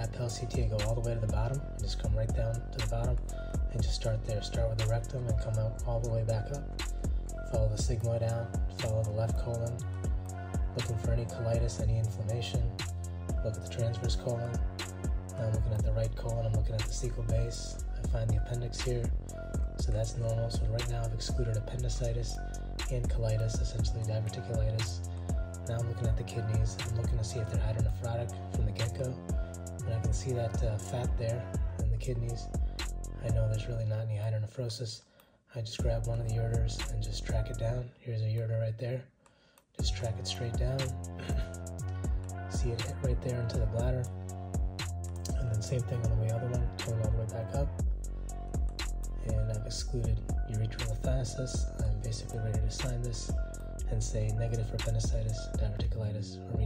I go all the way to the bottom and just come right down to the bottom and just start there. Start with the rectum and come out all the way back up. Follow the sigmoid out, follow the left colon, looking for any colitis, any inflammation. Look at the transverse colon. Now I'm looking at the right colon, I'm looking at the cecal base. I find the appendix here, so that's normal. So right now I've excluded appendicitis and colitis, essentially diverticulitis. Now I'm looking at the kidneys. I'm looking to see if they're hydronephrotic from the get-go. See that uh, fat there in the kidneys. I know there's really not any hydronephrosis. I just grab one of the ureters and just track it down. Here's a ureter right there. Just track it straight down. see it hit right there into the bladder. And then same thing on the way other one, going all the way back up. And I've excluded ureterolithiasis. I'm basically ready to sign this and say negative for appendicitis, diverticulitis, or.